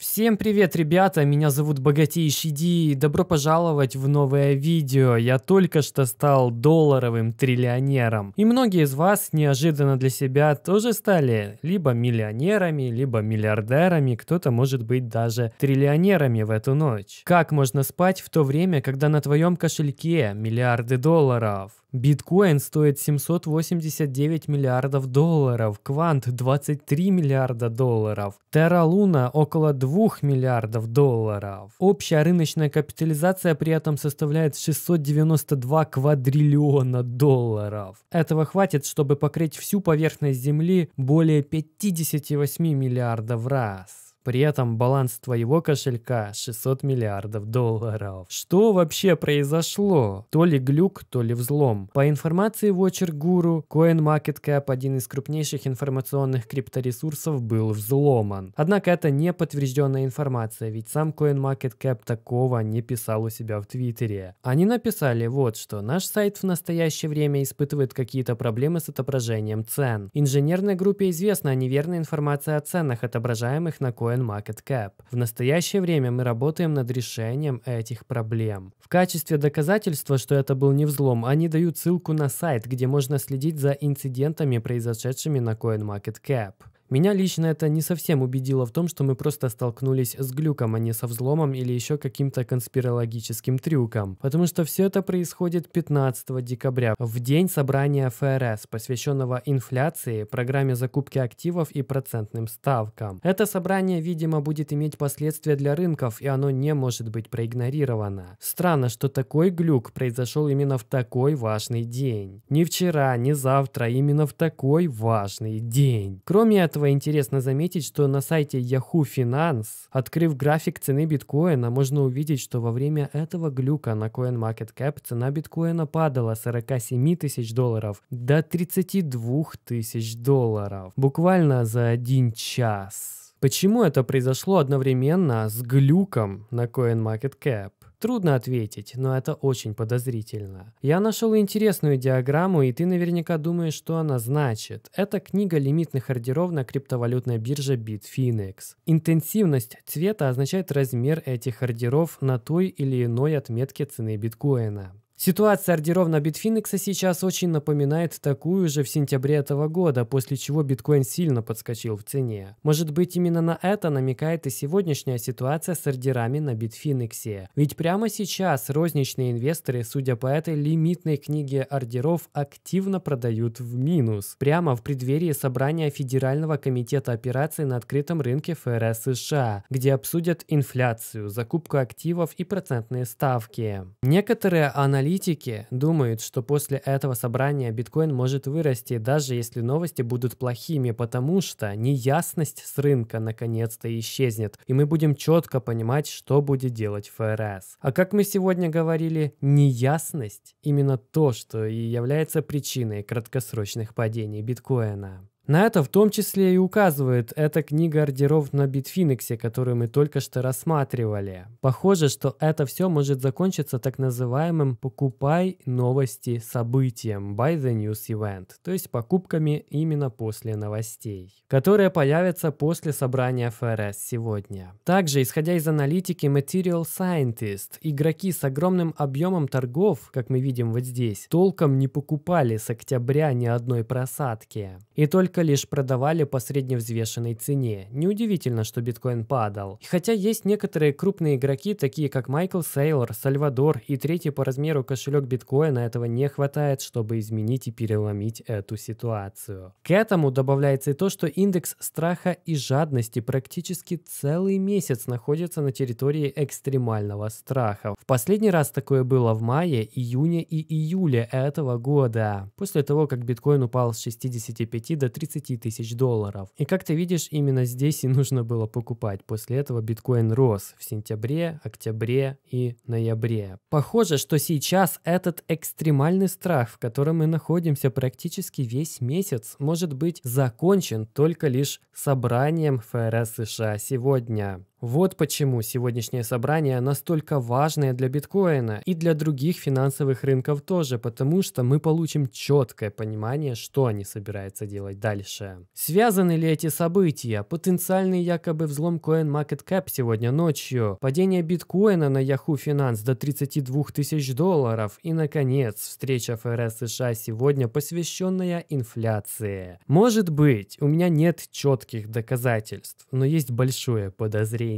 Всем привет, ребята! Меня зовут Богатейший Ди. Добро пожаловать в новое видео. Я только что стал долларовым триллионером. И многие из вас неожиданно для себя тоже стали либо миллионерами, либо миллиардерами. Кто-то может быть даже триллионерами в эту ночь. Как можно спать в то время, когда на твоем кошельке миллиарды долларов? Биткоин стоит 789 миллиардов долларов, Квант 23 миллиарда долларов, Terra Luna около 2 миллиардов долларов. Общая рыночная капитализация при этом составляет 692 квадриллиона долларов. Этого хватит, чтобы покрыть всю поверхность Земли более 58 миллиардов раз. При этом баланс твоего кошелька 600 миллиардов долларов. Что вообще произошло? То ли глюк, то ли взлом. По информации Watcher Guru, CoinMarketCap, один из крупнейших информационных крипторесурсов, был взломан. Однако это не подтвержденная информация, ведь сам CoinMarketCap такого не писал у себя в Твиттере. Они написали вот что. Наш сайт в настоящее время испытывает какие-то проблемы с отображением цен. Инженерной группе известна неверная информация о ценах, отображаемых на CoinMarketCap CoinMarketCap. В настоящее время мы работаем над решением этих проблем. В качестве доказательства, что это был не взлом, они дают ссылку на сайт, где можно следить за инцидентами, произошедшими на CoinMarketCap. Меня лично это не совсем убедило в том, что мы просто столкнулись с глюком, а не со взломом или еще каким-то конспирологическим трюком. Потому что все это происходит 15 декабря, в день собрания ФРС, посвященного инфляции, программе закупки активов и процентным ставкам. Это собрание, видимо, будет иметь последствия для рынков, и оно не может быть проигнорировано. Странно, что такой глюк произошел именно в такой важный день. Не вчера, не завтра, именно в такой важный день. Кроме этого, этого интересно заметить, что на сайте Yahoo Finance, открыв график цены биткоина, можно увидеть, что во время этого глюка на CoinMarketCap цена биткоина падала с 47 тысяч долларов до 32 тысяч долларов. Буквально за один час. Почему это произошло одновременно с глюком на CoinMarketCap? Трудно ответить, но это очень подозрительно. Я нашел интересную диаграмму, и ты наверняка думаешь, что она значит. Это книга лимитных ордеров на криптовалютной бирже Bitfinex. Интенсивность цвета означает размер этих ордеров на той или иной отметке цены биткоина. Ситуация ордеров на Bitfinex сейчас очень напоминает такую же в сентябре этого года, после чего биткоин сильно подскочил в цене. Может быть именно на это намекает и сегодняшняя ситуация с ордерами на Bitfinex. Ведь прямо сейчас розничные инвесторы, судя по этой лимитной книге ордеров, активно продают в минус. Прямо в преддверии собрания Федерального комитета операций на открытом рынке ФРС США, где обсудят инфляцию, закупку активов и процентные ставки. Некоторые аналитики Аналитики думают, что после этого собрания биткоин может вырасти, даже если новости будут плохими, потому что неясность с рынка наконец-то исчезнет, и мы будем четко понимать, что будет делать ФРС. А как мы сегодня говорили, неясность именно то, что и является причиной краткосрочных падений биткоина. На это в том числе и указывает эта книга ордеров на Bitfinex, которую мы только что рассматривали. Похоже, что это все может закончиться так называемым «покупай новости событием» by the news event, то есть покупками именно после новостей, которые появятся после собрания ФРС сегодня. Также, исходя из аналитики Material Scientist, игроки с огромным объемом торгов, как мы видим вот здесь, толком не покупали с октября ни одной просадки. И только только лишь продавали по средневзвешенной цене. Неудивительно, что биткоин падал. И хотя есть некоторые крупные игроки, такие как Майкл Сейлор, Сальвадор и третий по размеру кошелек биткоина, этого не хватает, чтобы изменить и переломить эту ситуацию. К этому добавляется и то, что индекс страха и жадности практически целый месяц находится на территории экстремального страха. В последний раз такое было в мае, июне и июле этого года, после того, как биткоин упал с 65 до 30 30 тысяч долларов. И как ты видишь, именно здесь и нужно было покупать. После этого биткоин рос в сентябре, октябре и ноябре. Похоже, что сейчас этот экстремальный страх, в котором мы находимся практически весь месяц, может быть закончен только лишь собранием ФРС США сегодня. Вот почему сегодняшнее собрание настолько важное для биткоина и для других финансовых рынков тоже, потому что мы получим четкое понимание, что они собираются делать дальше. Связаны ли эти события? Потенциальный якобы взлом CoinMarketCap сегодня ночью, падение биткоина на Yahoo Finance до 32 тысяч долларов и, наконец, встреча ФРС США сегодня, посвященная инфляции. Может быть, у меня нет четких доказательств, но есть большое подозрение.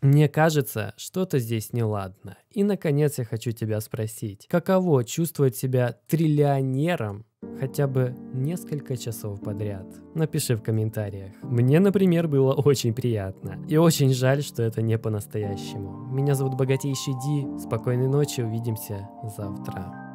Мне кажется, что-то здесь неладно. И, наконец, я хочу тебя спросить, каково чувствовать себя триллионером хотя бы несколько часов подряд? Напиши в комментариях. Мне, например, было очень приятно. И очень жаль, что это не по-настоящему. Меня зовут Богатейший Ди. Спокойной ночи, увидимся завтра.